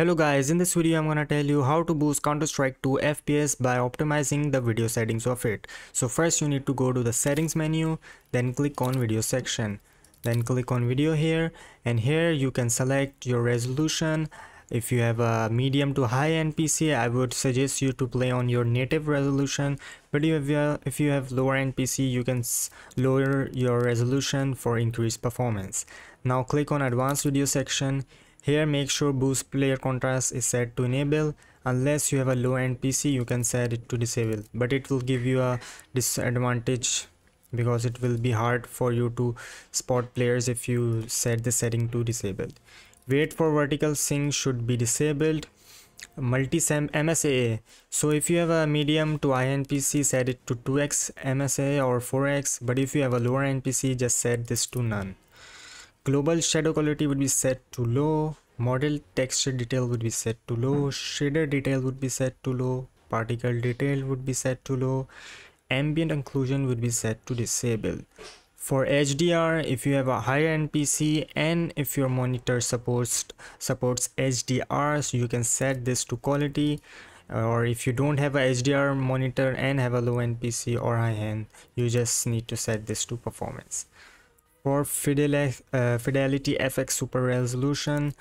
Hello guys, in this video I'm gonna tell you how to boost Counter-Strike 2 FPS by optimizing the video settings of it. So first you need to go to the settings menu, then click on video section. Then click on video here and here you can select your resolution. If you have a medium to high end PC, I would suggest you to play on your native resolution. But if you have, if you have lower end PC, you can lower your resolution for increased performance. Now click on advanced video section here make sure boost player contrast is set to enable. Unless you have a low end PC you can set it to disable but it will give you a disadvantage because it will be hard for you to spot players if you set the setting to disabled. Wait for vertical sync should be disabled. Multisample MSAA. So if you have a medium to high end PC set it to 2x MSAA or 4x but if you have a lower end PC just set this to none global shadow quality would be set to low model texture detail would be set to low shader detail would be set to low particle detail would be set to low ambient occlusion would be set to disable. For HDR if you have a higher end PC and if your monitor supports supports HDR so you can set this to quality. Or if you don't have a HDR monitor and have a low end PC or high end you just need to set this to performance for Fidelity, uh, Fidelity FX Super Resolution.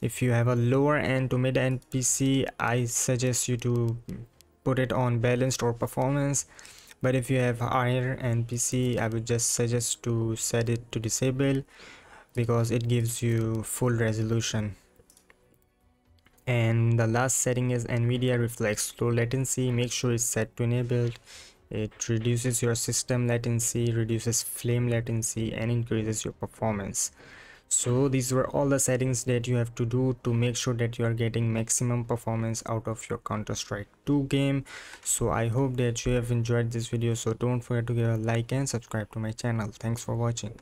If you have a lower end to mid end PC I suggest you to put it on balanced or performance. But if you have higher end PC I would just suggest to set it to disable because it gives you full resolution. And the last setting is NVIDIA Reflex Low Latency. Make sure it's set to enabled it reduces your system latency reduces flame latency and increases your performance. So these were all the settings that you have to do to make sure that you are getting maximum performance out of your counter-strike 2 game. So i hope that you have enjoyed this video. So don't forget to give a like and subscribe to my channel. Thanks for watching